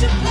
to play.